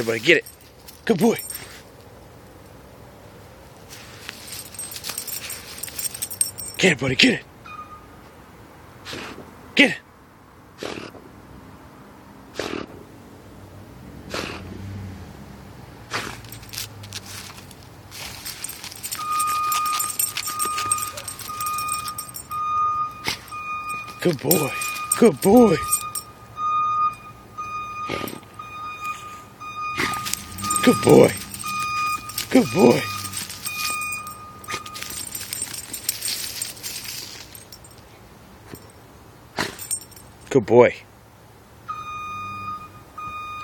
It, buddy. Get it. Good boy. Get it, buddy. Get it. Get it. Good boy. Good boy. Good boy. Good boy. Good boy.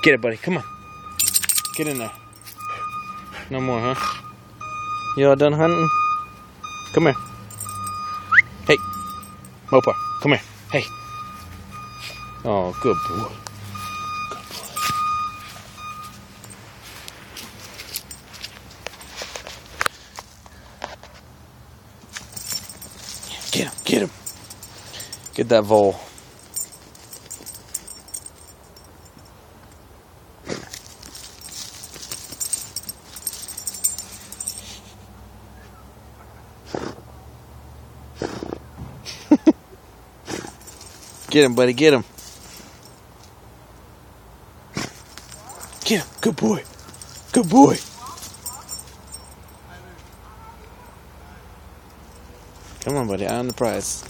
Get it, buddy. Come on. Get in there. No more, huh? You all done hunting? Come here. Hey. Mopar, come here. Hey. Oh, good boy. Get him, get him. Get that vole. Get him, buddy. Get him. Get him. Good boy. Good boy. Come on, buddy. On the prize.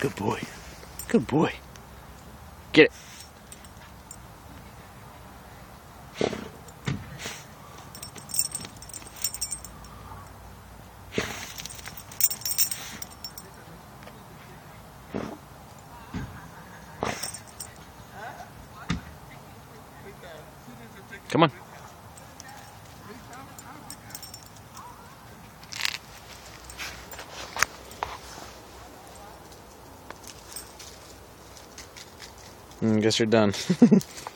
Good boy. Good boy. Get it. Come on. Mm, guess you're done.